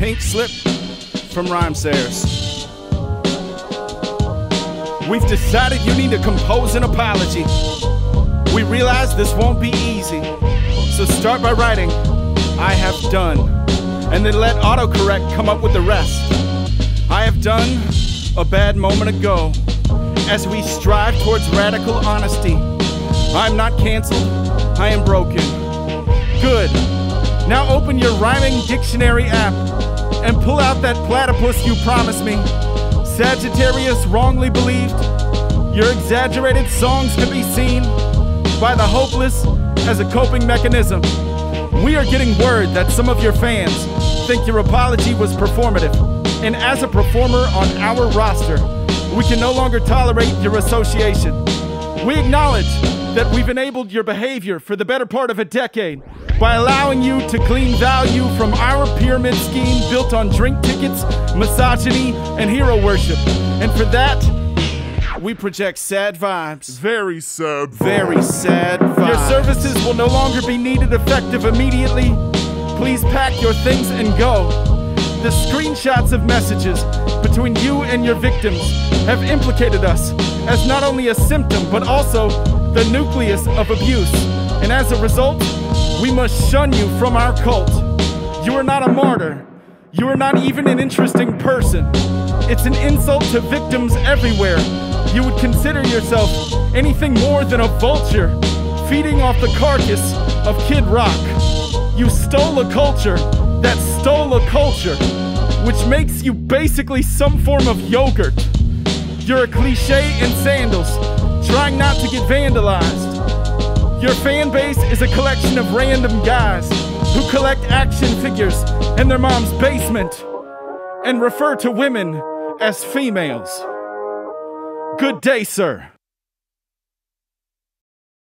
pink slip from Rhymesayers. We've decided you need to compose an apology. We realize this won't be easy, so start by writing, I have done, and then let autocorrect come up with the rest. I have done a bad moment ago as we strive towards radical honesty. I'm not canceled, I am broken. Good. Now open your rhyming dictionary app and pull out that platypus you promised me. Sagittarius wrongly believed your exaggerated songs could be seen by the hopeless as a coping mechanism. We are getting word that some of your fans think your apology was performative. And as a performer on our roster, we can no longer tolerate your association. We acknowledge that we've enabled your behavior for the better part of a decade by allowing you to glean value from our pyramid scheme built on drink tickets, misogyny, and hero worship. And for that, we project sad vibes. Very sad. Very sad vibes. Your services will no longer be needed effective immediately. Please pack your things and go. The screenshots of messages between you and your victims have implicated us as not only a symptom, but also the nucleus of abuse. And as a result, we must shun you from our cult. You are not a martyr. You are not even an interesting person. It's an insult to victims everywhere. You would consider yourself anything more than a vulture, feeding off the carcass of Kid Rock. You stole a culture that stole a culture, which makes you basically some form of yogurt. You're a cliche in sandals, trying not to get vandalized. Your fan base is a collection of random guys who collect action figures in their mom's basement and refer to women as females. Good day, sir.